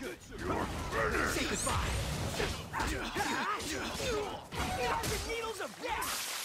Say goodbye. Magic needles of death!